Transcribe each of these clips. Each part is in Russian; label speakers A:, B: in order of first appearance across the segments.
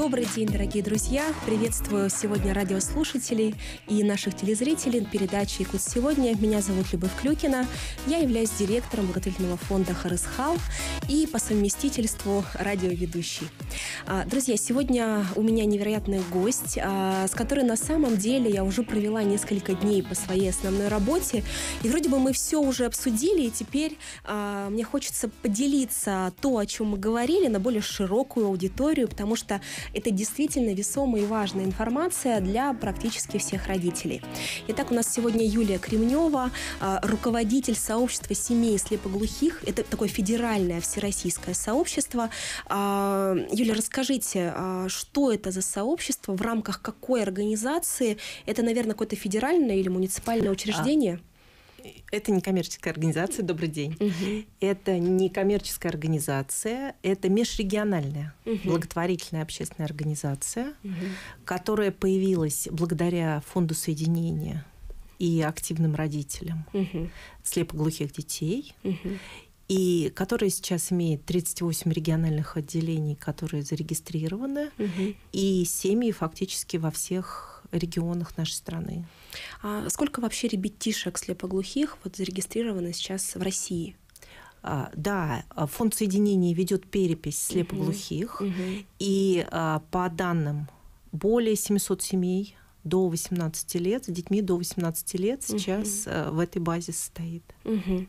A: Добрый день, дорогие друзья! Приветствую сегодня радиослушателей и наших телезрителей передачи «Якут сегодня». Меня зовут Любовь Клюкина. Я являюсь директором благотворительного фонда «Харысхал» и по совместительству радиоведущий. А, друзья, сегодня у меня невероятный гость, а, с которой на самом деле я уже провела несколько дней по своей основной работе. И вроде бы мы все уже обсудили, и теперь а, мне хочется поделиться то, о чем мы говорили, на более широкую аудиторию, потому что это действительно весомая и важная информация для практически всех родителей. Итак, у нас сегодня Юлия Кремнева, руководитель сообщества семей слепоглухих. Это такое федеральное всероссийское сообщество. Юля, расскажи, Расскажите, а, что это за сообщество, в рамках какой организации? Это, наверное, какое-то федеральное или муниципальное учреждение?
B: Это не коммерческая организация, добрый день. Угу. Это не коммерческая организация, это межрегиональная угу. благотворительная общественная организация, угу. которая появилась благодаря фонду соединения и активным родителям угу. слепоглухих детей. Угу и которая сейчас имеет 38 региональных отделений, которые зарегистрированы, угу. и семьи фактически во всех регионах нашей страны.
A: А сколько вообще ребятишек слепоглухих вот зарегистрировано сейчас в России?
B: А, да, фонд соединения ведет перепись слепоглухих, угу. и а, по данным более 700 семей до 18 лет, с детьми до 18 лет сейчас угу. в этой базе состоит.
A: Угу.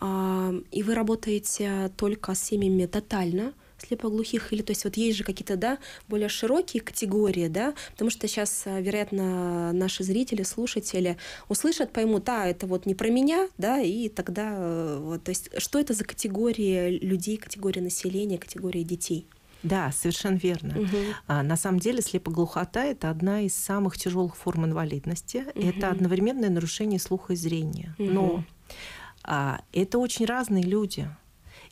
A: А, и вы работаете только с семьями тотально слепоглухих, или то есть вот есть же какие-то, да, более широкие категории, да, потому что сейчас, э, вероятно, наши зрители, слушатели услышат, поймут, а, это вот не про меня, да, и тогда, э, вот, то есть что это за категории людей, категории населения, категории детей?
B: Да, совершенно верно. Угу. А, на самом деле слепоглухота – это одна из самых тяжелых форм инвалидности. Угу. Это одновременное нарушение слуха и зрения. Угу. Но а, это очень разные люди.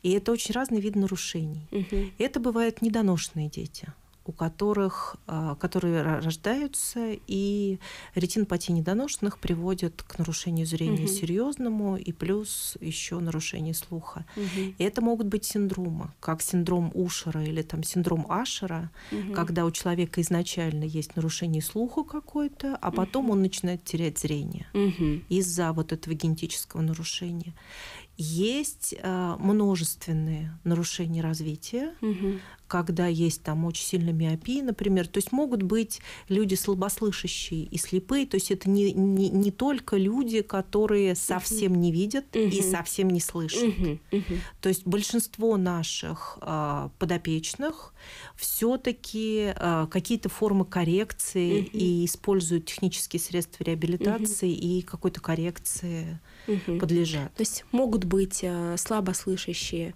B: И это очень разный вид нарушений. Угу. Это бывают недоношенные дети у которых, а, которые рождаются, и ретинопатия недоношенных приводит к нарушению зрения угу. серьезному, и плюс еще нарушение слуха. Угу. И это могут быть синдромы, как синдром Ушера или там синдром Ашера, угу. когда у человека изначально есть нарушение слуха какое-то, а потом угу. он начинает терять зрение угу. из-за вот этого генетического нарушения. Есть э, множественные нарушения развития, угу. Когда есть там очень сильная миопия, например. То есть могут быть люди слабослышащие и слепые. То есть это не, не, не только люди, которые совсем не видят угу. и совсем не слышат. Угу. Угу. То есть большинство наших э, подопечных все-таки э, какие-то формы коррекции угу. и используют технические средства реабилитации угу. и какой-то коррекции угу. подлежат.
A: То есть могут быть э, слабослышащие,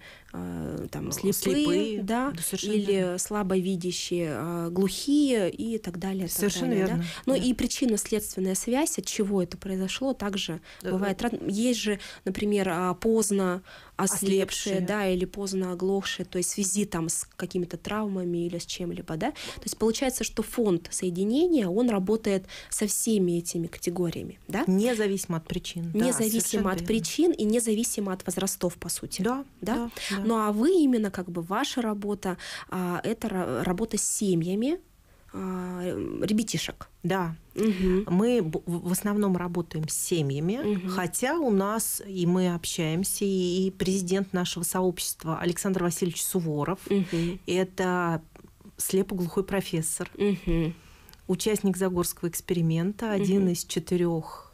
A: там, слепые, слепые да, да или слабовидящие, э, глухие и так далее.
B: Совершенно
A: так
B: далее, верно.
A: Да? Ну да. и причинно-следственная связь, от чего это произошло, также да, бывает. Да. Есть же, например, а, поздно ослепшие, ослепшие. да, или поздно оглохшие, то есть в связи там с какими-то травмами или с чем-либо, да. То есть получается, что фонд соединения, он работает со всеми этими категориями, да?
B: Независимо от причин.
A: Независимо да, от верно. причин и независимо от возрастов, по сути.
B: Да,
A: да. да, да. Ну а вы именно как бы ваша работа, а, это работа с семьями, ребятишек.
B: Да. Угу. Мы в основном работаем с семьями, угу. хотя у нас и мы общаемся, и президент нашего сообщества Александр Васильевич Суворов, угу. это слепоглухой профессор, угу. участник Загорского эксперимента, один угу. из четырех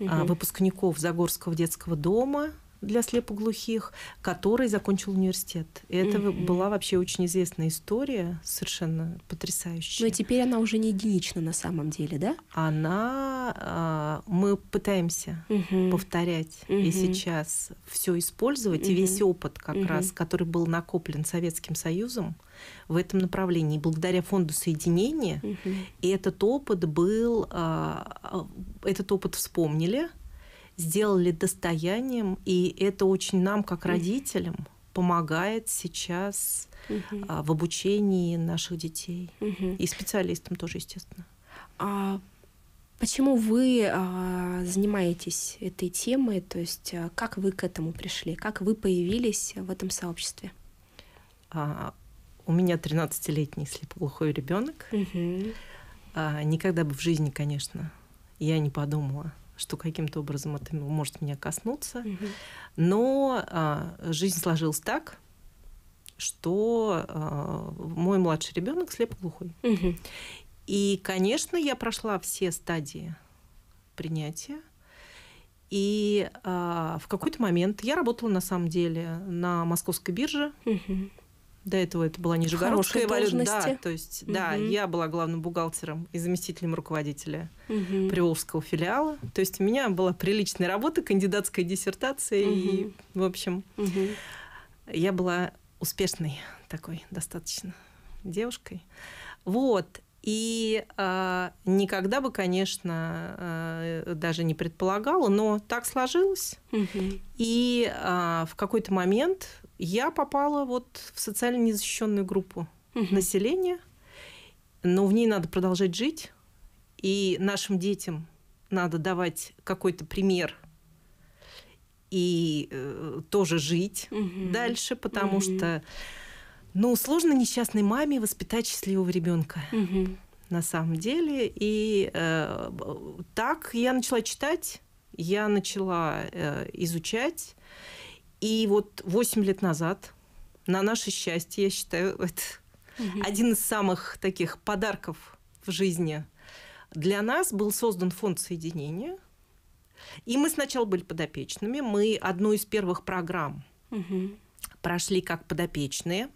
B: угу. выпускников Загорского детского дома для слепоглухих, который закончил университет. И это mm-hmm. была вообще очень известная история, совершенно потрясающая.
A: Но теперь она уже не единична на самом деле, да?
B: Она, а, мы пытаемся mm-hmm. повторять mm-hmm. и сейчас все использовать, mm-hmm. и весь опыт как mm-hmm. раз, который был накоплен Советским Союзом в этом направлении, благодаря фонду соединения, mm-hmm. и этот опыт был, а, этот опыт вспомнили, сделали достоянием, и это очень нам, как родителям, помогает сейчас угу. в обучении наших детей угу. и специалистам тоже, естественно.
A: А почему вы а, занимаетесь этой темой? То есть а, как вы к этому пришли? Как вы появились в этом сообществе?
B: А, у меня 13-летний слепоглухой ребенок.
A: Угу.
B: А, никогда бы в жизни, конечно, я не подумала, что каким-то образом это может меня коснуться.
A: Угу.
B: Но а, жизнь сложилась так, что а, мой младший ребенок слепоглухой.
A: Угу.
B: И, конечно, я прошла все стадии принятия. И а, в какой-то момент я работала на самом деле на московской бирже.
A: Угу.
B: До этого это была Нижегородская валюта. Да, то есть,
A: Мгм.
B: да, я была главным бухгалтером и заместителем руководителя
A: Угу.
B: Приволжского филиала. То есть у меня была приличная работа, кандидатская диссертация. И,
A: Мгм.
B: в общем,
A: Угу.
B: я была успешной такой достаточно девушкой. Вот. И а, никогда бы, конечно, а, даже не предполагала, но так сложилось.
A: Угу.
B: И а, в какой-то момент я попала вот в социально незащищенную группу населения, но в ней надо продолжать жить, и нашим детям надо давать какой-то пример и э, тоже жить
A: Мгм.
B: дальше, потому
A: Мгм.
B: что, ну, сложно несчастной маме воспитать счастливого ребенка
A: Угу.
B: на самом деле. И э, так я начала читать, я начала э, изучать. И вот 8 лет назад, на наше счастье, я считаю, это один из самых таких подарков в жизни для нас был создан фонд соединения. И мы сначала были подопечными. Мы одну из первых программ
A: Угу.
B: прошли как подопечные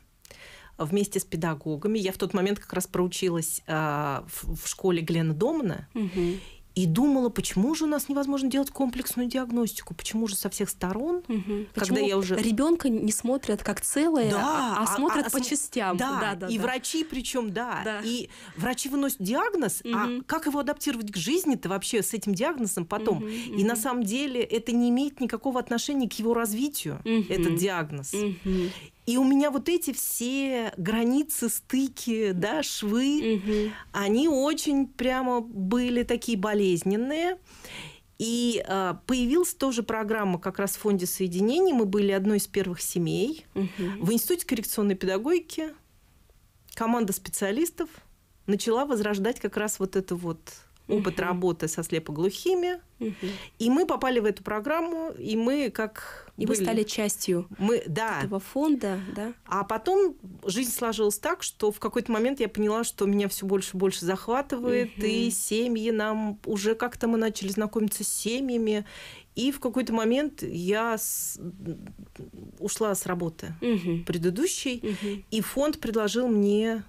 B: вместе с педагогами. Я в тот момент как раз проучилась а, в, в школе Глена Домана
A: Угу.
B: и думала, почему же у нас невозможно делать комплексную диагностику, почему же со всех сторон.
A: Угу.
B: Когда я уже-
A: ребенка не смотрят как целое,
B: Да,
A: а, а
B: а-
A: смотрят
B: а-
A: по
B: см-
A: частям.
B: Да,
A: да,
B: и
A: да.
B: врачи причем, да.
A: Да.
B: И врачи выносят диагноз,
A: Мгм.
B: а как его адаптировать к жизни-то вообще с этим диагнозом потом?
A: Мгм,
B: И на
A: мгм.
B: самом деле это не имеет никакого отношения к его развитию,
A: Мгм.
B: этот диагноз.
A: Мгм.
B: И у меня вот эти все границы, стыки, да, швы,
A: Мгм.
B: они очень прямо были такие болезненные. И а, появилась тоже программа как раз в фонде соединений. Мы были одной из первых семей.
A: Мгм.
B: В Институте коррекционной педагогики команда специалистов начала возрождать как раз вот это вот опыт
A: Мгм.
B: работы со слепоглухими.
A: Мгм.
B: И мы попали в эту программу, и мы как...
A: И вы
B: были-
A: стали частью
B: Мы, да,
A: этого фонда, да?
B: а потом жизнь сложилась так, что в какой-то момент я поняла, что меня все больше и больше захватывает,
A: Мгм.
B: и семьи нам уже как-то мы начали знакомиться с семьями, и в какой-то момент я с- ушла с работы
A: Мгм.
B: предыдущей,
A: Мгм.
B: и фонд предложил мне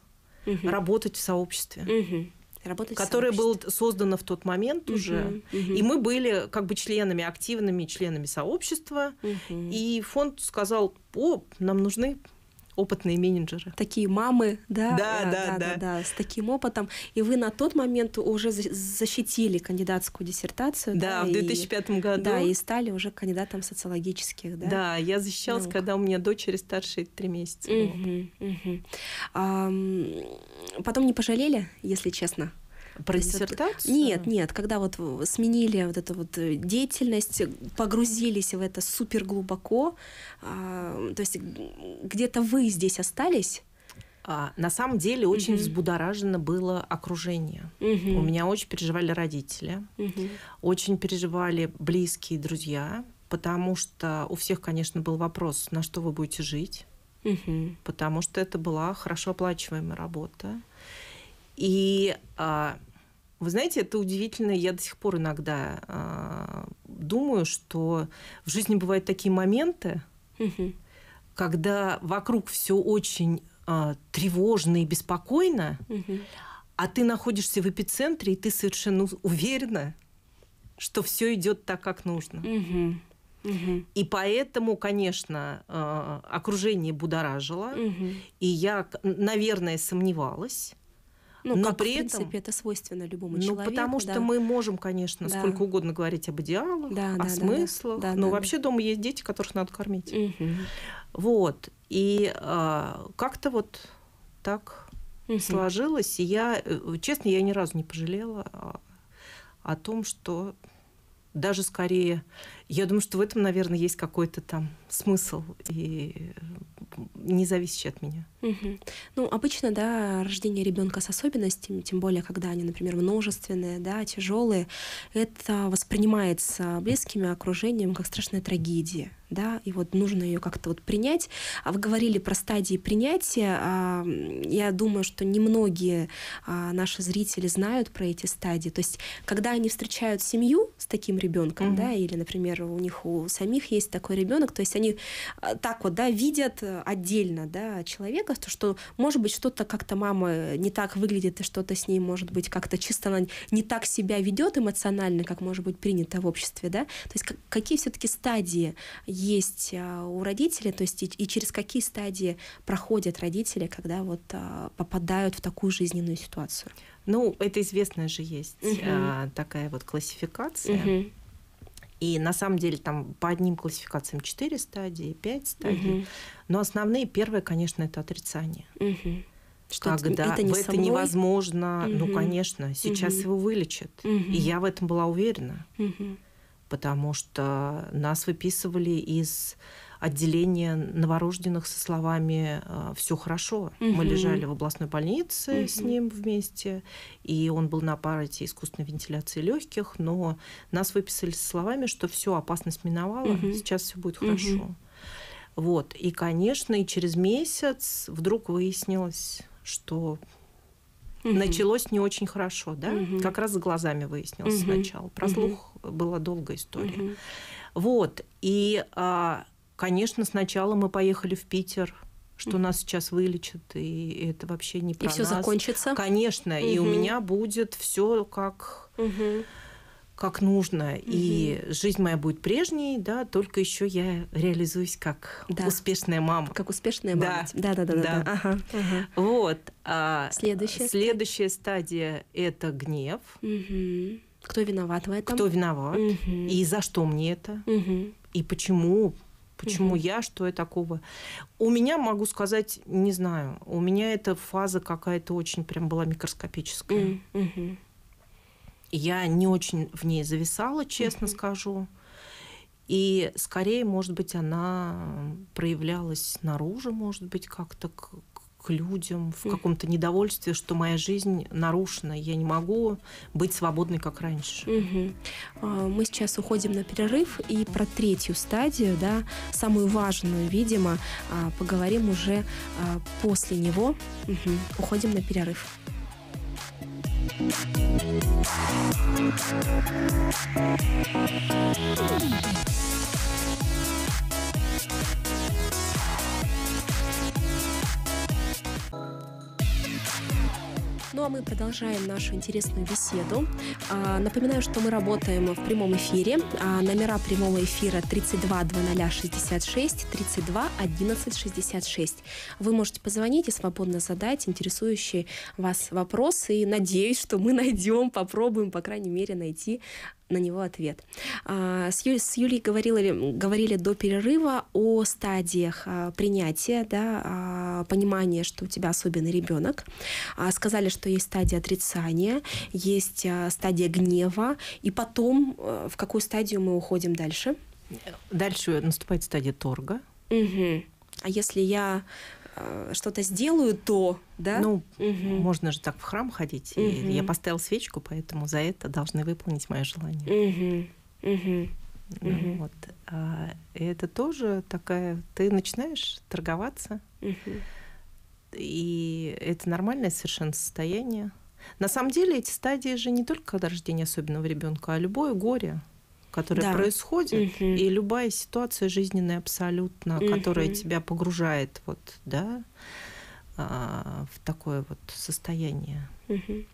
A: Мгм.
B: работать в сообществе,
A: Мгм. Работать
B: которое было создано в тот момент уже.
A: Мгм. Мгм.
B: И мы были как бы членами, активными членами сообщества.
A: Мгм.
B: И фонд сказал, о, нам нужны опытные менеджеры.
A: такие мамы, да,
B: Да,
A: э,
B: да,
A: да,
B: да.
A: да, с таким опытом. И вы на тот момент уже за- защитили кандидатскую диссертацию.
B: Да, в
A: и-
B: 2005 году.
A: Да, и стали уже кандидатом социологических, да?
B: Да, я защищалась,
A: Наук.
B: когда у меня дочери старше три месяца.
A: Мгм, мгм. Ам, Потом не пожалели, если честно?
B: Про диссертацию?
A: Нет, нет, когда вот сменили вот эту вот э, деятельность, погрузились в это супер глубоко, а, то есть где-то вы здесь остались?
B: А, на самом деле очень
A: Мгм.
B: взбудоражено было окружение. У меня очень переживали родители,
A: Мгм.
B: очень переживали близкие друзья, потому что у всех, конечно, был вопрос, на что вы будете жить,
A: Мгм.
B: потому что это была хорошо оплачиваемая работа. И а, вы знаете, это удивительно. Я до сих пор иногда а, думаю, что в жизни бывают такие моменты,
A: Мгм.
B: когда вокруг все очень а, тревожно и беспокойно,
A: Мгм.
B: а ты находишься в эпицентре, и ты совершенно уверена, что все идет так, как нужно.
A: Мгм. Мгм.
B: И поэтому, конечно, окружение будоражило,
A: Мгм.
B: и я, наверное, сомневалась.
A: Ну,
B: Но
A: как,
B: при
A: в
B: этом-
A: принципе, это свойственно любому
B: Ну,
A: человеку.
B: потому что
A: да.
B: мы можем, конечно,
A: Да.
B: сколько угодно говорить об идеалах,
A: Да,
B: о
A: да, да, да.
B: смыслах,
A: Да,
B: но
A: да,
B: вообще дома есть дети, которых надо кормить.
A: Мгм.
B: Вот. И а, как-то вот так
A: Мгм.
B: сложилось. И я, э, честно, я ни разу не пожалела о, о том, что даже скорее Я думаю, что в этом, наверное, есть какой-то там смысл, и не зависящий от меня.
A: Угу. Ну, обычно, да, рождение ребенка с особенностями, тем более, когда они, например, множественные, да, тяжелые, это воспринимается близкими окружением как страшная трагедия да, и вот нужно ее как-то вот принять. А вы говорили про стадии принятия. А, я думаю, что немногие а, наши зрители знают про эти стадии. То есть, когда они встречают семью с таким ребенком, mm-hmm. да, или, например, у них у самих есть такой ребенок, то есть они так вот, да, видят отдельно, да, человека, то, что, может быть, что-то как-то мама не так выглядит, и что-то с ней, может быть, как-то чисто она не так себя ведет эмоционально, как может быть принято в обществе, да. То есть, какие все-таки стадии есть у родителей, то есть и, и через какие стадии проходят родители, когда вот попадают в такую жизненную ситуацию?
B: Ну, это известная же есть угу. а, такая вот классификация. Угу. И на самом деле там по одним классификациям 4 стадии, 5 стадий. Угу. Но основные, первые, конечно, это отрицание. Угу. Что когда это, не это невозможно, угу. ну, конечно, сейчас угу. его вылечат. Угу. И я в этом была уверена. Угу потому что нас выписывали из отделения новорожденных со словами «Э, «все хорошо». Угу. Мы лежали в областной больнице угу. с ним вместе, и он был на аппарате искусственной вентиляции легких, но нас выписали со словами, что все опасность миновала, угу. сейчас все будет хорошо. Угу. Вот. И, конечно, и через месяц вдруг выяснилось, что угу. началось не очень хорошо, да? Угу. Как раз с глазами выяснилось угу. сначала. Про слух угу. была долгая история. Угу. Вот. И, а, конечно, сначала мы поехали в Питер что нас сейчас вылечат, и это вообще не про
A: И все закончится.
B: Конечно, угу. и у меня будет все как угу как нужно, угу. и жизнь моя будет прежней, да, только еще я реализуюсь как да. успешная мама.
A: Как успешная мама. Да, да, да, да. да.
B: Ага, ага. Вот. А следующая. Следующая стадия это гнев.
A: Угу. Кто виноват в этом?
B: Кто виноват? Угу. И за что мне это? Угу. И почему? Почему угу. я, что я такого? У меня, могу сказать, не знаю, у меня эта фаза какая-то очень прям была микроскопическая. Угу. Я не очень в ней зависала, честно mm-hmm. скажу. И скорее, может быть, она проявлялась наружу, может быть, как-то к, людям, в каком-то недовольстве, что моя жизнь нарушена, я не могу быть свободной, как раньше.
A: Угу. Мы сейчас уходим на перерыв, и про третью стадию, да, самую важную, видимо, а, поговорим уже а, после него. Угу. Уходим на перерыв. Ну а мы продолжаем нашу интересную беседу. А, напоминаю, что мы работаем в прямом эфире. А, номера прямого эфира 32 0066 32 11 66. Вы можете позвонить и свободно задать интересующие вас вопросы. И надеюсь, что мы найдем, попробуем, по крайней мере, найти на него ответ. А, с, Ю, с Юлей говорили, говорили до перерыва о стадиях а, принятия, да, а, понимания, что у тебя особенный ребенок. Сказали, что есть стадия отрицания, есть стадия гнева, и потом в какую стадию мы уходим дальше?
B: Дальше наступает стадия торга.
A: Угу. А если я что-то сделаю, то, да?
B: Ну, угу. можно же так в храм ходить. Угу. И я поставил свечку, поэтому за это должны выполнить мое желание. Угу. Угу. Ну, вот. А это тоже такая... Ты начинаешь торговаться, угу. и это нормальное совершенно состояние. На самом деле эти стадии же не только когда рождение особенного ребенка, а любое горе которое да. происходит, угу. и любая ситуация жизненная абсолютно, угу. которая тебя погружает вот, да, а, в такое вот состояние. Угу.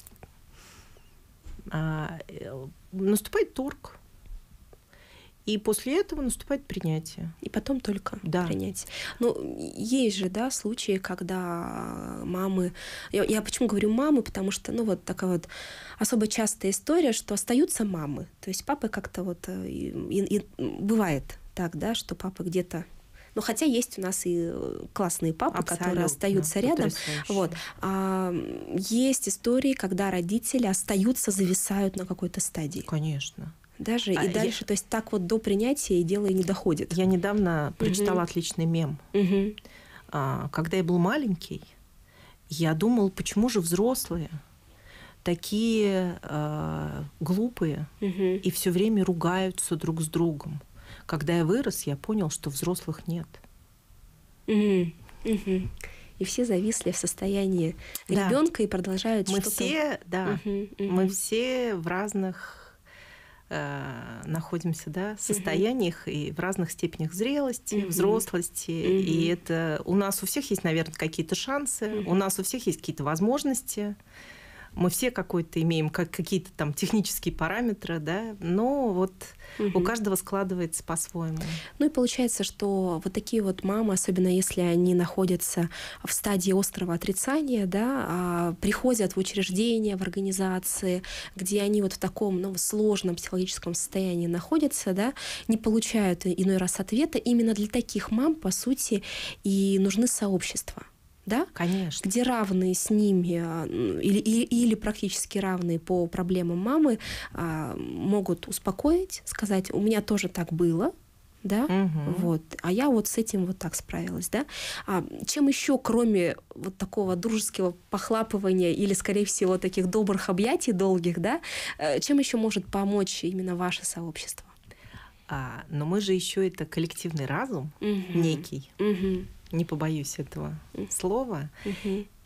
B: А, э, наступает торг. И после этого наступает принятие.
A: И потом только да. принятие. Ну, есть же, да, случаи, когда мамы... Я, я почему говорю мамы? Потому что, ну, вот такая вот особо частая история, что остаются мамы. То есть папы как-то вот... Э, и, и, и бывает так, да, что папа где-то но хотя есть у нас и классные папы, Абсолютно. которые остаются рядом. Вот. А, есть истории, когда родители остаются, зависают на какой-то стадии.
B: Конечно.
A: Даже а и дальше, я... то есть так вот до принятия и дело и не доходит.
B: Я недавно прочитала угу. отличный мем. Угу. А, когда я был маленький, я думал, почему же взрослые такие э, глупые угу. и все время ругаются друг с другом. Когда я вырос, я понял, что взрослых нет.
A: Угу. Угу. И все зависли в состоянии да. ребенка и продолжают
B: мы
A: что-то.
B: Все, да, угу, угу. мы все в разных э, находимся, да, состояниях угу. и в разных степенях зрелости, угу. взрослости. Угу. И это у нас у всех есть, наверное, какие-то шансы, угу. у нас у всех есть какие-то возможности мы все какой-то имеем как какие-то там технические параметры, да, но вот угу. у каждого складывается по-своему.
A: Ну и получается, что вот такие вот мамы, особенно если они находятся в стадии острого отрицания, да, а, приходят в учреждения, в организации, где они вот в таком ну, сложном психологическом состоянии находятся, да, не получают иной раз ответа. Именно для таких мам, по сути, и нужны сообщества да?
B: Конечно.
A: Где равные с ними а, или, или, или практически равные по проблемам мамы а, могут успокоить, сказать, у меня тоже так было, да, угу. вот, а я вот с этим вот так справилась, да. А чем еще, кроме вот такого дружеского похлапывания или, скорее всего, таких добрых объятий долгих, да, э, чем еще может помочь именно ваше сообщество?
B: А, но мы же еще это коллективный разум угу. некий. Угу не побоюсь этого слова.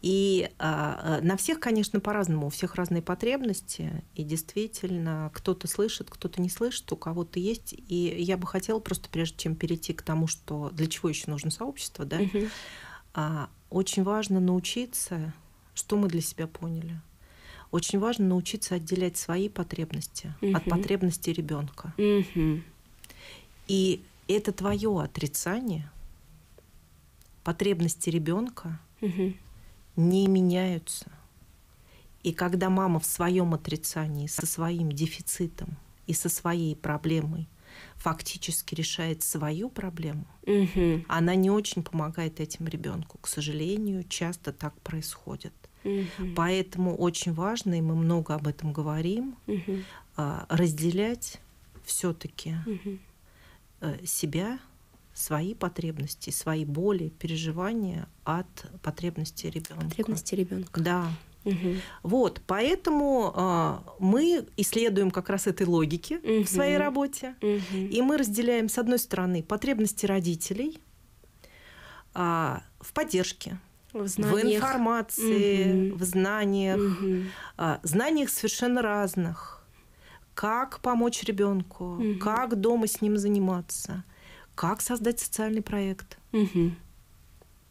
B: И а, на всех, конечно, по-разному, у всех разные потребности, и действительно кто-то слышит, кто-то не слышит, у кого-то есть. И я бы хотела просто, прежде чем перейти к тому, что для чего еще нужно сообщество, да, а, очень важно научиться, что мы для себя поняли. Очень важно научиться отделять свои потребности от потребностей ребенка. И это твое отрицание потребности ребенка угу. не меняются. И когда мама в своем отрицании, со своим дефицитом и со своей проблемой фактически решает свою проблему, угу. она не очень помогает этим ребенку. К сожалению, часто так происходит. Угу. Поэтому очень важно, и мы много об этом говорим, угу. разделять все-таки угу. Э, себя свои потребности, свои боли, переживания от потребностей ребенка.
A: Потребности ребенка.
B: Да. Угу. Вот, поэтому э, мы исследуем как раз этой логики угу. в своей работе, угу. и мы разделяем с одной стороны потребности родителей э, в поддержке, в, в информации, угу. в знаниях, угу. э, знаниях совершенно разных, как помочь ребенку, угу. как дома с ним заниматься как создать социальный проект. Угу.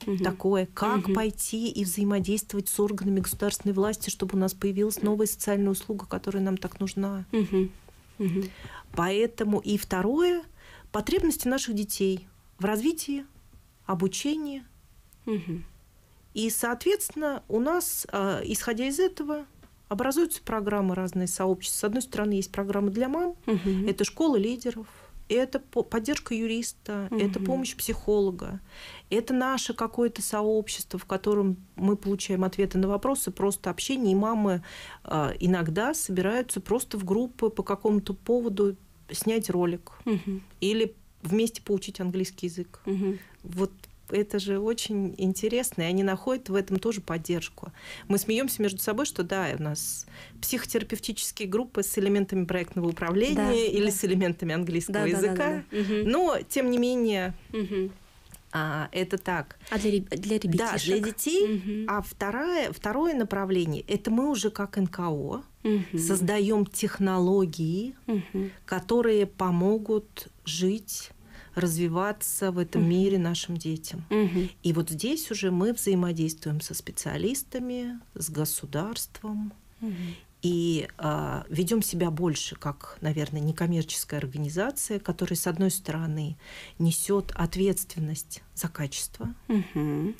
B: Угу. Такое, как угу. пойти и взаимодействовать с органами государственной власти, чтобы у нас появилась новая социальная услуга, которая нам так нужна. Угу. Угу. Поэтому и второе потребности наших детей в развитии, обучении. Угу. И, соответственно, у нас, а, исходя из этого, образуются программы разные сообщества. С одной стороны, есть программы для мам, угу. это школы лидеров, это поддержка юриста, угу. это помощь психолога, это наше какое-то сообщество, в котором мы получаем ответы на вопросы, просто общение, и мамы э, иногда собираются просто в группы по какому-то поводу снять ролик угу. или вместе поучить английский язык. Угу. Вот это же очень интересно, и они находят в этом тоже поддержку. Мы смеемся между собой, что да, у нас психотерапевтические группы с элементами проектного управления да, или да. с элементами английского да, языка, да, да, да. но тем не менее. Угу. А, это так.
A: А для, для ребятишек?
B: Да, для детей. Угу. А второе, второе направление – это мы уже как НКО угу. создаем технологии, угу. которые помогут жить развиваться в этом угу. мире нашим детям. Угу. И вот здесь уже мы взаимодействуем со специалистами, с государством. Угу. И э, ведем себя больше как, наверное, некоммерческая организация, которая, с одной стороны, несет ответственность за качество угу.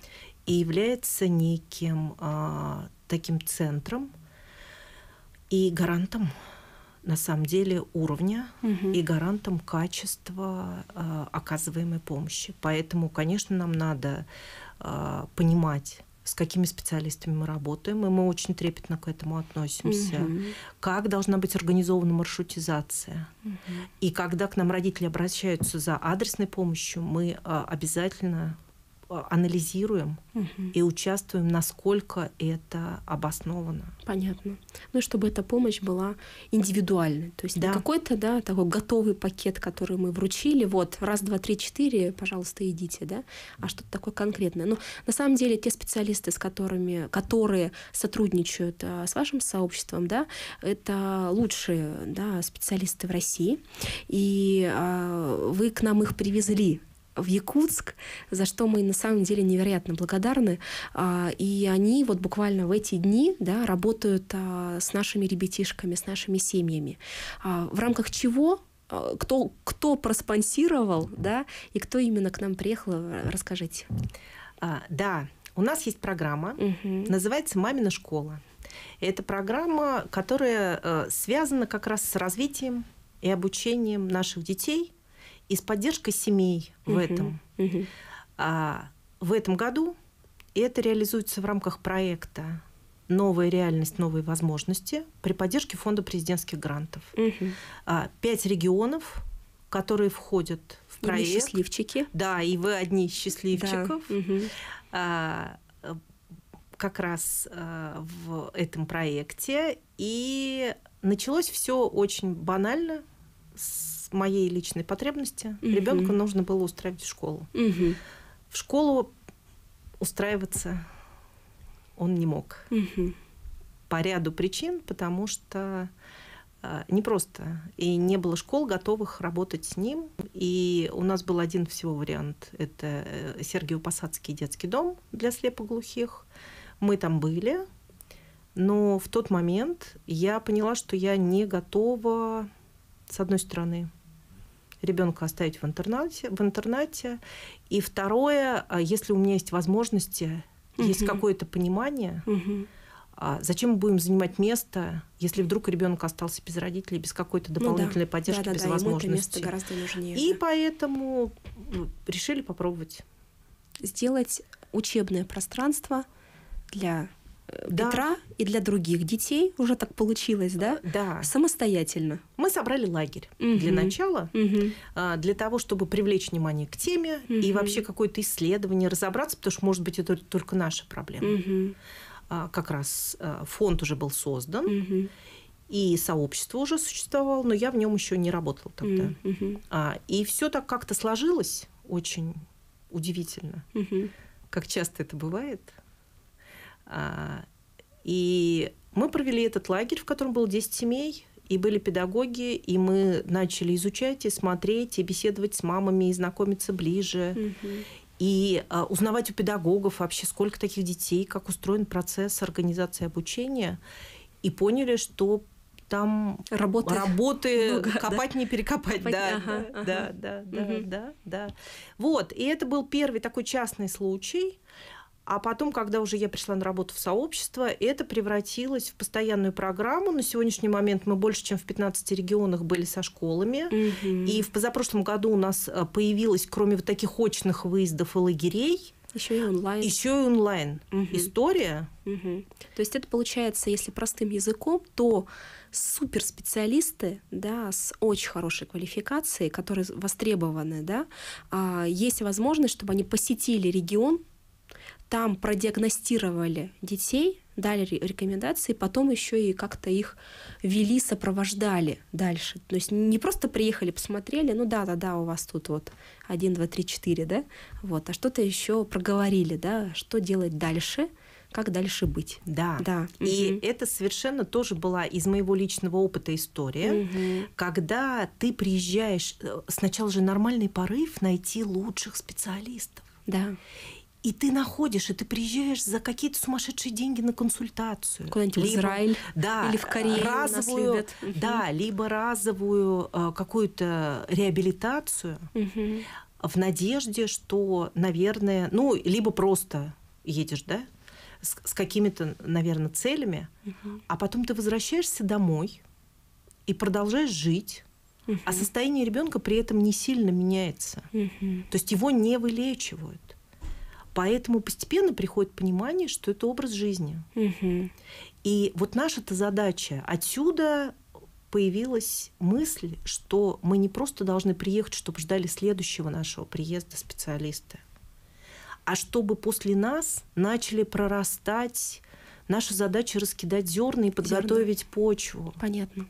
B: и является неким э, таким центром и гарантом на самом деле уровня угу. и гарантом качества э, оказываемой помощи. Поэтому, конечно, нам надо э, понимать, с какими специалистами мы работаем, и мы очень трепетно к этому относимся. Угу. Как должна быть организована маршрутизация. Угу. И когда к нам родители обращаются за адресной помощью, мы а, обязательно Э, анализируем угу. и участвуем, насколько это обосновано.
A: Понятно. Ну и чтобы эта помощь была индивидуальной. То есть да. какой-то да, такой готовый пакет, который мы вручили, вот, раз, два, три, четыре, пожалуйста, идите, да, а что-то такое конкретное. Но на самом деле те специалисты, с которыми, которые сотрудничают а, с вашим сообществом, да, это лучшие да, специалисты в России, и а, вы к нам их привезли в Якутск, за что мы на самом деле невероятно благодарны. А, и они вот буквально в эти дни да, работают а, с нашими ребятишками, с нашими семьями. А, в рамках чего кто, кто проспонсировал, да, и кто именно к нам приехал, расскажите.
B: А, да, у нас есть программа, угу. называется «Мамина школа». Это программа, которая э, связана как раз с развитием и обучением наших детей – и с поддержкой семей в этом. А, в этом году это реализуется в рамках проекта «Новая реальность, новые возможности» при поддержке Фонда президентских грантов. А, пять регионов, которые входят в проект.
A: И счастливчики.
B: Да, и вы одни из счастливчиков. Да. А, как раз а, в этом проекте. И началось все очень банально с моей личной потребности угу. ребенку нужно было устраивать в школу. Угу. В школу устраиваться он не мог. Угу. По ряду причин, потому что э, не просто. И не было школ, готовых работать с ним. И у нас был один всего вариант. Это э, Сергиев-Посадский детский дом для слепоглухих. Мы там были. Но в тот момент я поняла, что я не готова, с одной стороны, ребенка оставить в интернате, в интернате. И второе, а, если у меня есть возможности, угу. есть какое-то понимание, угу. зачем мы будем занимать место, если вдруг ребенок остался без родителей, без какой-то дополнительной ну, да. поддержки, да, да, без да, возможности. Ему это место
A: гораздо нужнее.
B: И да. поэтому ну, решили попробовать.
A: Сделать учебное пространство для да. Петра и для других детей уже так получилось, да?
B: Да.
A: Самостоятельно.
B: Мы собрали лагерь угу. для начала, угу. для того, чтобы привлечь внимание к теме угу. и вообще какое-то исследование, разобраться, потому что, может быть, это только наша проблема. Угу. Как раз а, фонд уже был создан. Угу. И сообщество уже существовало, но я в нем еще не работала тогда. Mm-hmm. и все так как-то сложилось очень удивительно, mm-hmm. как часто это бывает. А, и мы провели этот лагерь, в котором было 10 семей, и были педагоги, и мы начали изучать и смотреть, и беседовать с мамами, и знакомиться ближе. Угу. И а, узнавать у педагогов вообще, сколько таких детей, как устроен процесс организации обучения. И поняли, что там работы, работы много, копать да? не перекопать. Да, ага, да, ага. да, да, да, угу. да, да. Вот, и это был первый такой частный случай. А потом, когда уже я пришла на работу в сообщество, это превратилось в постоянную программу. На сегодняшний момент мы больше, чем в 15 регионах были со школами. Угу. И в позапрошлом году у нас э, появилось, кроме вот таких очных выездов и лагерей,
A: еще и онлайн.
B: Еще и онлайн. Угу. История.
A: Угу. То есть это получается, если простым языком, то суперспециалисты, да, с очень хорошей квалификацией, которые востребованы, да, а, есть возможность, чтобы они посетили регион, там продиагностировали детей, дали рекомендации, потом еще и как-то их вели, сопровождали дальше. То есть не просто приехали, посмотрели, ну да, да, да, у вас тут вот один, два, три, четыре, да, вот, а что-то еще проговорили, да, что делать дальше, как дальше быть.
B: Да. да. И угу. это совершенно тоже была из моего личного опыта история, угу. когда ты приезжаешь, э, сначала же нормальный порыв найти лучших специалистов.
A: Да.
B: И ты находишь, и ты приезжаешь за какие-то сумасшедшие деньги на консультацию.
A: Куда-нибудь либо, в Израиль
B: да,
A: или в Корею
B: разовую, нас любят. Да, либо разовую э, какую-то реабилитацию угу. в надежде, что, наверное, ну, либо просто едешь, да, с, с какими-то, наверное, целями, угу. а потом ты возвращаешься домой и продолжаешь жить. Угу. А состояние ребенка при этом не сильно меняется. Угу. То есть его не вылечивают Поэтому постепенно приходит понимание, что это образ жизни. Угу. И вот наша-то задача отсюда появилась мысль, что мы не просто должны приехать, чтобы ждали следующего нашего приезда специалиста, а чтобы после нас начали прорастать наша задача раскидать зерна и подготовить зерна. почву.
A: Понятно.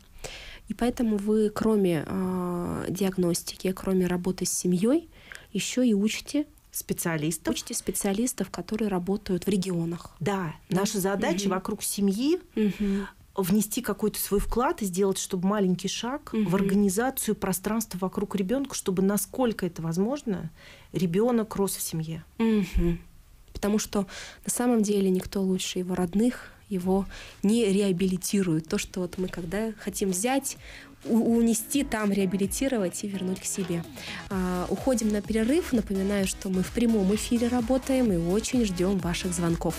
A: И поэтому вы, кроме э, диагностики, кроме работы с семьей, еще и учите
B: специалистов.
A: Учите специалистов, которые работают в регионах.
B: Да, да? наша задача угу. вокруг семьи угу внести какой-то свой вклад и сделать, чтобы маленький шаг угу. в организацию пространства вокруг ребенка, чтобы насколько это возможно, ребенок рос в семье.
A: Угу. Потому что на самом деле никто лучше его родных его не реабилитирует. То, что вот мы когда хотим взять, унести там, реабилитировать и вернуть к себе. А, уходим на перерыв. Напоминаю, что мы в прямом эфире работаем и очень ждем ваших звонков.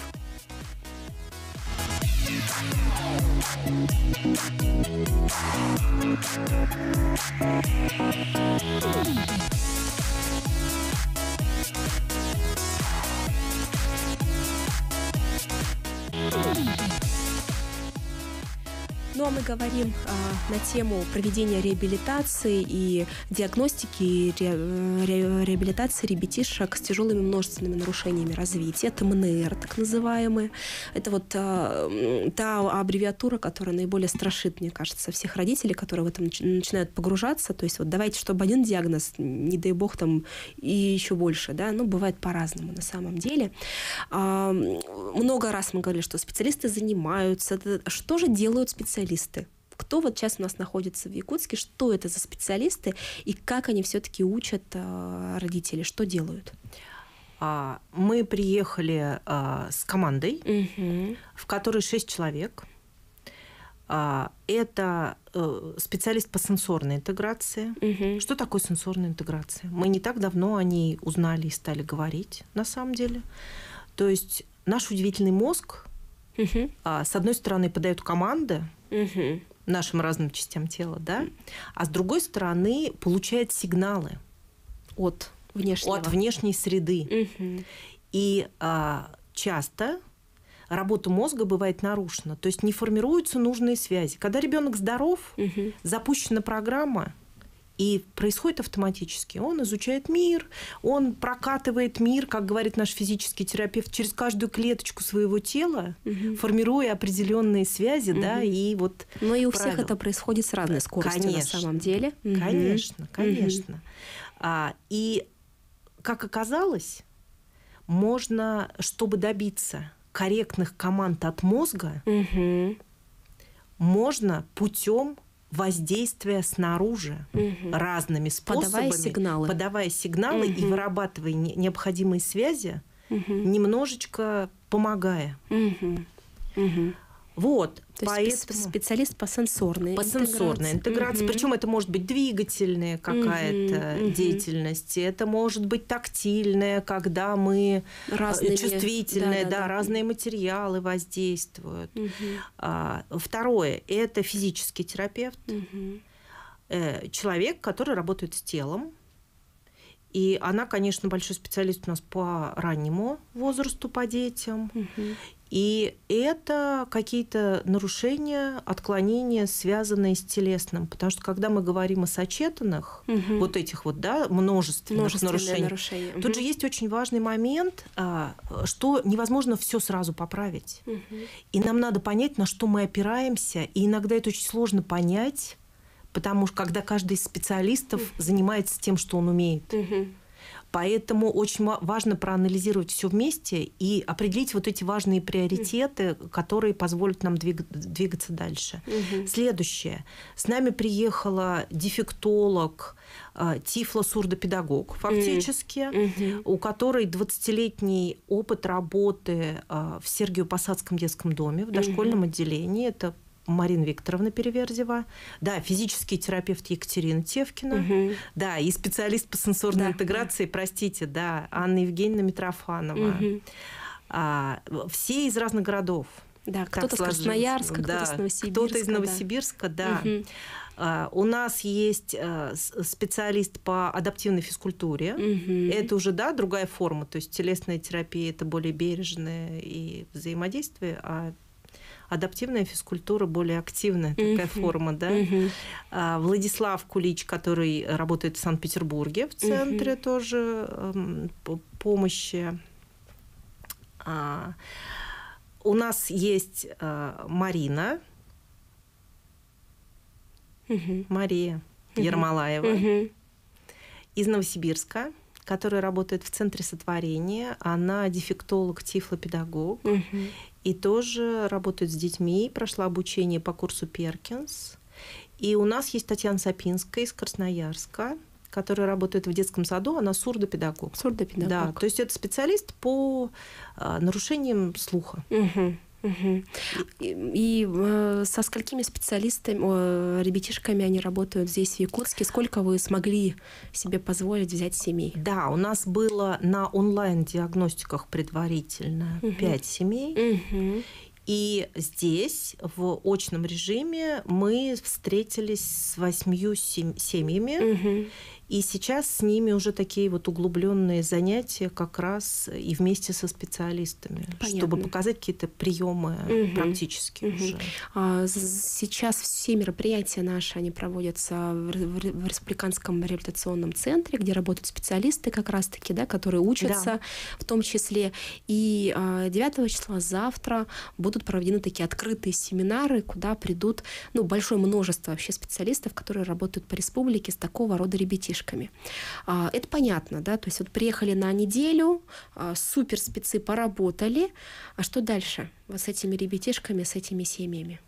A: Ну а мы говорим а, на тему проведения реабилитации и диагностики ре, ре, реабилитации ребятишек с тяжелыми множественными нарушениями развития. Это МНР, так называемые. Это вот а, та аббревиатура, которая наиболее страшит, мне кажется, всех родителей, которые в этом начинают погружаться. То есть вот давайте, чтобы один диагноз, не дай бог, там и еще больше, да, ну бывает по-разному на самом деле. А, много раз мы говорили, что специалисты занимаются. Что же делают специалисты? Специалисты? Кто вот сейчас у нас находится в Якутске? Что это за специалисты? И как они все-таки учат э, родителей? Что делают?
B: А, мы приехали а, с командой, угу. в которой шесть человек. А, это э, специалист по сенсорной интеграции. Угу. Что такое сенсорная интеграция? Мы не так давно о ней узнали и стали говорить, на самом деле. То есть наш удивительный мозг, угу. с одной стороны, подает команды, угу. нашим разным частям тела, да, а с другой стороны получает сигналы от внешнего. от внешней среды. Угу. И а, часто работа мозга бывает нарушена, то есть не формируются нужные связи. Когда ребенок здоров, угу. запущена программа, и происходит автоматически. Он изучает мир, он прокатывает мир, как говорит наш физический терапевт, через каждую клеточку своего тела, угу. формируя определенные связи, угу. да, и вот.
A: Но и у правила. всех это происходит с разной скоростью конечно, на самом деле.
B: Конечно, конечно. Угу. А, и как оказалось, можно, чтобы добиться корректных команд от мозга, угу. можно путем воздействия снаружи угу. разными способами,
A: подавая сигналы,
B: подавая сигналы угу. и вырабатывая необходимые связи, угу. немножечко помогая. Угу. Угу. Вот,
A: то поэтому специалист по сенсорной
B: по интеграции. сенсорной интеграции. Угу. Причем это может быть двигательная какая-то угу. деятельность, это может быть тактильная, когда мы э, Разными... чувствительные, да, да, да, разные материалы воздействуют. Угу. А, второе это физический терапевт, угу. человек, который работает с телом. И она, конечно, большой специалист у нас по раннему возрасту, по детям. Угу. И это какие-то нарушения, отклонения, связанные с телесным. Потому что когда мы говорим о сочетанных, угу. вот этих вот, да, множественных нарушений, нарушения. Угу. тут же есть очень важный момент, а, что невозможно все сразу поправить. Угу. И нам надо понять, на что мы опираемся. И иногда это очень сложно понять, потому что когда каждый из специалистов угу. занимается тем, что он умеет. Угу. Поэтому очень важно проанализировать все вместе и определить вот эти важные приоритеты, которые позволят нам двигаться дальше. Угу. Следующее. С нами приехала дефектолог, а, тифло-сурдопедагог фактически, mm у которой 20-летний опыт работы а, в Сергиево-Посадском детском доме в дошкольном mm отделении. Это Марина Викторовна Переверзева, да, физический терапевт Екатерина Тевкина, угу. да, и специалист по сенсорной да, интеграции, простите, да, Анна Евгеньевна Митрофанова. Угу. А, все из разных городов.
A: Да, кто-то с Красноярска,
B: да,
A: кто-то с Новосибирска.
B: Кто-то из Новосибирска, да. да. Угу. Uh, у нас есть uh, специалист по адаптивной физкультуре. Угу. Это уже, да, другая форма. То есть телесная терапия это более бережное и взаимодействие, а адаптивная физкультура более активная такая uh-huh. форма, да. А, Владислав Кулич, который работает в Санкт-Петербурге в центре uh-huh. тоже э, помощи. А, у нас есть а, Марина, uh-huh. Мария uh-huh. Ермолаева uh-huh. из Новосибирска которая работает в Центре сотворения. Она дефектолог, тифлопедагог. Угу и тоже работает с детьми, прошла обучение по курсу Перкинс. И у нас есть Татьяна Сапинская из Красноярска, которая работает в детском саду, она сурдопедагог.
A: Сурдопедагог.
B: Да, то есть это специалист по а, нарушениям слуха.
A: Угу. Угу. И, и э, со сколькими специалистами, э, ребятишками они работают здесь, в Якутске? Сколько вы смогли себе позволить взять семей?
B: Да, у нас было на онлайн-диагностиках предварительно угу. 5 семей. Угу. И здесь, в очном режиме, мы встретились с восьмью семьями. Угу. И сейчас с ними уже такие вот углубленные занятия как раз и вместе со специалистами, Понятно. чтобы показать какие-то приемы угу. практически угу. уже.
A: А, сейчас все мероприятия наши, они проводятся в, в, в республиканском реабилитационном центре, где работают специалисты как раз-таки, да, которые учатся да. в том числе. И 9 а, числа завтра будут проведены такие открытые семинары, куда придут ну, большое множество вообще специалистов, которые работают по республике с такого рода ребятишками ребятишками. А, это понятно, да, то есть вот приехали на неделю, а, супер спецы поработали, а что дальше вот с этими ребятишками, с этими семьями?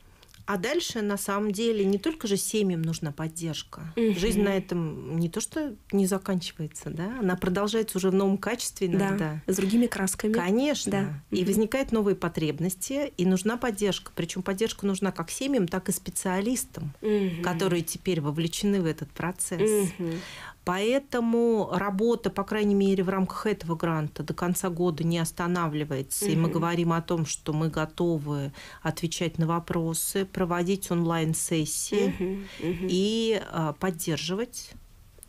B: А дальше, на самом деле, не только же семьям нужна поддержка. Угу. Жизнь на этом не то, что не заканчивается, да, она продолжается уже в новом качестве иногда.
A: Да, с другими красками.
B: Конечно. Да. И угу. возникают новые потребности, и нужна поддержка. Причем поддержка нужна как семьям, так и специалистам, угу. которые теперь вовлечены в этот процесс. Угу. Поэтому работа, по крайней мере, в рамках этого гранта до конца года не останавливается. Угу. И мы говорим о том, что мы готовы отвечать на вопросы, проводить онлайн-сессии угу. Угу. и а, поддерживать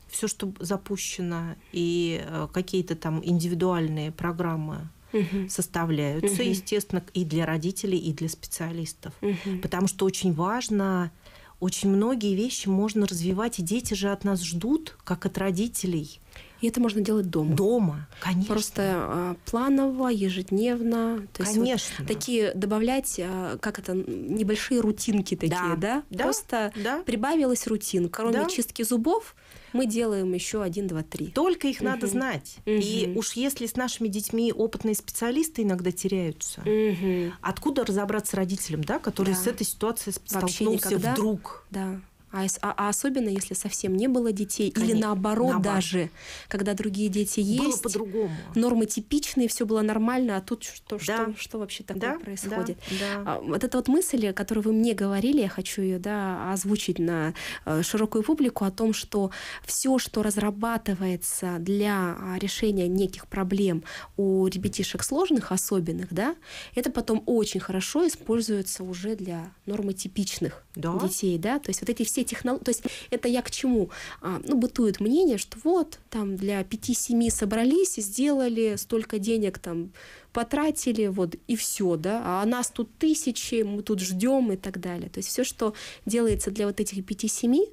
B: все, что запущено, и а, какие-то там индивидуальные программы угу. составляются, угу. естественно, и для родителей, и для специалистов. Угу. Потому что очень важно очень многие вещи можно развивать, и дети же от нас ждут, как от родителей.
A: И это можно делать дома.
B: Дома, конечно.
A: Просто а, планово, ежедневно.
B: То конечно. Есть
A: вот такие добавлять, а, как это, небольшие рутинки такие, да? да?
B: да.
A: Просто
B: да.
A: прибавилась рутин. Кроме да. чистки зубов, мы делаем еще один, два, три.
B: Только их угу. надо знать. Угу. И уж если с нашими детьми опытные специалисты иногда теряются, угу. откуда разобраться родителям, да, который да. с этой ситуацией столкнулся никогда. вдруг?
A: Да. А, а, а особенно, если совсем не было детей, Конечно, или наоборот, наоборот даже, когда другие дети есть. Было
B: по-другому.
A: Нормы типичные, все было нормально, а тут что, да. что, что вообще такое да, происходит? Да, да. А, вот эта вот мысль, которую вы мне говорили, я хочу ее да, озвучить на э, широкую публику, о том, что все, что разрабатывается для а, решения неких проблем у ребятишек сложных, особенных, да, это потом очень хорошо используется уже для нормотипичных да. детей, да, то есть вот эти все технологии, то есть это я к чему? А, ну, бытует мнение, что вот там для 5-7 собрались, сделали столько денег там потратили, вот и все, да, а нас тут тысячи, мы тут ждем и так далее. То есть все, что делается для вот этих 5-7,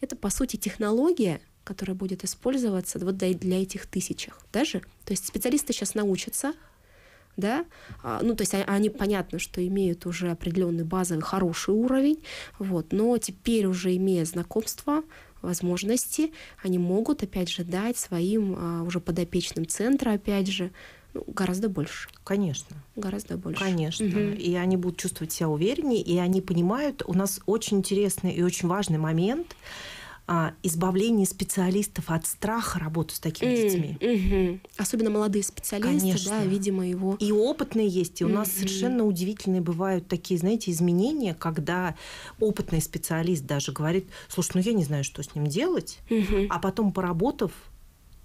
A: это по сути технология, которая будет использоваться вот для, для этих тысячах даже. То есть специалисты сейчас научатся да, а, ну, то есть они понятно, что имеют уже определенный базовый хороший уровень, вот, но теперь уже имея знакомство, возможности, они могут, опять же, дать своим а, уже подопечным центра, опять же, ну, гораздо больше.
B: Конечно.
A: Гораздо больше.
B: Конечно. Угу. И они будут чувствовать себя увереннее, и они понимают, у нас очень интересный и очень важный момент – а, избавление специалистов от страха работы с такими mm, детьми.
A: Mm-hmm. Особенно молодые специалисты, Конечно. да, видимо, его.
B: И опытные есть. И у mm-hmm. нас совершенно удивительные бывают такие, знаете, изменения, когда опытный специалист даже говорит: слушай, ну я не знаю, что с ним делать, mm-hmm. а потом поработав,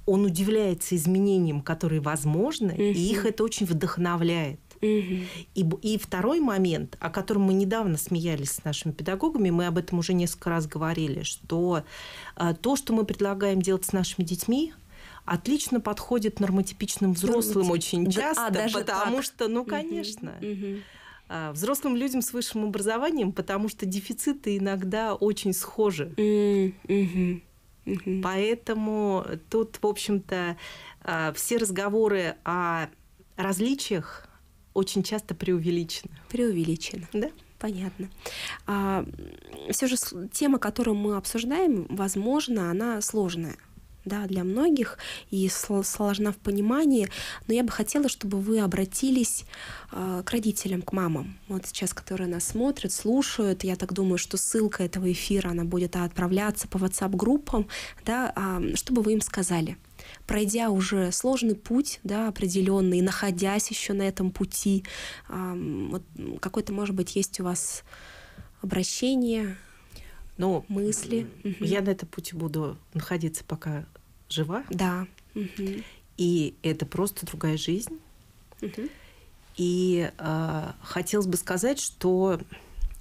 B: он удивляется изменениям, которые возможны, mm-hmm. и их это очень вдохновляет. Угу. И, и второй момент, о котором мы недавно смеялись с нашими педагогами, мы об этом уже несколько раз говорили, что а, то, что мы предлагаем делать с нашими детьми, отлично подходит нормотипичным взрослым Нормотип. очень часто, а, даже потому так. что, ну, конечно. Угу. Угу взрослым людям с высшим образованием, потому что дефициты иногда очень схожи. Mm-hmm. Mm-hmm. Поэтому тут, в общем-то, а, все разговоры о различиях очень часто преувеличены.
A: Преувеличены.
B: Да.
A: Понятно. А, все же тема, которую мы обсуждаем, возможно, она сложная да, для многих и сложна в понимании, но я бы хотела, чтобы вы обратились э, к родителям, к мамам, вот сейчас, которые нас смотрят, слушают. Я так думаю, что ссылка этого эфира, она будет отправляться по WhatsApp-группам, да, э, чтобы вы им сказали, пройдя уже сложный путь, да, определенный, находясь еще на этом пути, вот какой-то, может быть, есть у вас обращение,
B: ну, мысли. Я на этом пути буду находиться, пока жива.
A: Да.
B: И это просто другая жизнь. И э, хотелось бы сказать, что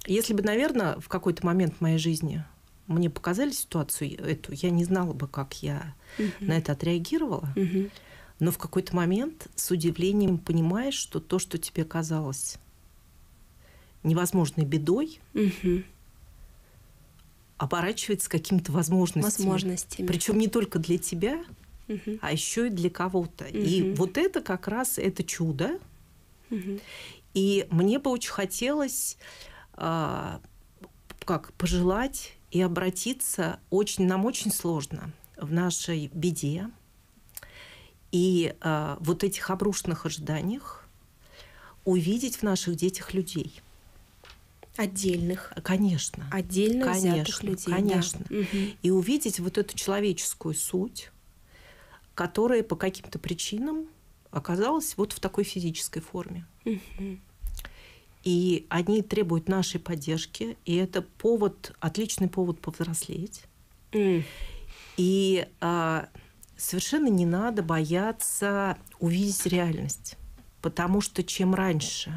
B: если бы, наверное, в какой-то момент в моей жизни мне показали ситуацию эту, я не знала бы, как я угу. на это отреагировала. Угу. Но в какой-то момент с удивлением понимаешь, что то, что тебе казалось невозможной бедой, угу оборачивается какими-то возможностями.
A: Возможностями.
B: Причем не только для тебя, угу. а еще и для кого-то. Угу. И вот это как раз это чудо. Угу. И мне бы очень хотелось э, как пожелать и обратиться очень нам очень сложно в нашей беде и э, вот этих обрушенных ожиданиях увидеть в наших детях людей –
A: Отдельных.
B: Конечно.
A: Отдельно конечно, взятых людей.
B: Конечно. Да. И увидеть вот эту человеческую суть, которая по каким-то причинам оказалась вот в такой физической форме. Угу. И они требуют нашей поддержки, и это повод, отличный повод повзрослеть. Mm. И а, совершенно не надо бояться увидеть реальность, потому что чем раньше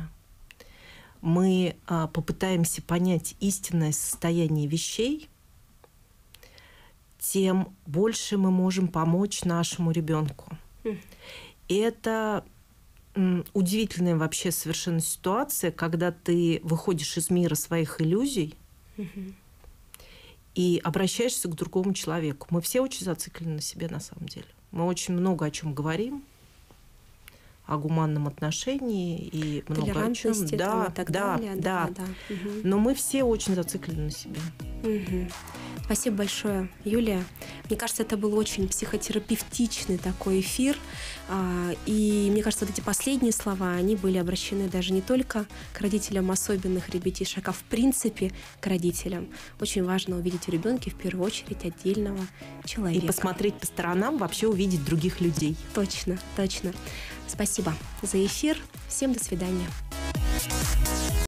B: мы а, попытаемся понять истинное состояние вещей, тем больше мы можем помочь нашему ребенку. И это удивительная вообще совершенно ситуация, когда ты выходишь из мира своих иллюзий и обращаешься к другому человеку. Мы все очень зациклены на себе на самом деле. Мы очень много о чем говорим, о гуманном отношении и много о чем.
A: Да, и так
B: да,
A: далее.
B: Да, да. да. Угу. Но мы все очень зациклены на себе.
A: Угу. Спасибо большое, Юлия. Мне кажется, это был очень психотерапевтичный такой эфир. А, и мне кажется, вот эти последние слова, они были обращены даже не только к родителям особенных ребятишек, а в принципе к родителям. Очень важно увидеть в ребенке в первую очередь отдельного человека.
B: И посмотреть по сторонам, вообще увидеть других людей.
A: Точно, точно. Спасибо за эфир. Всем до свидания.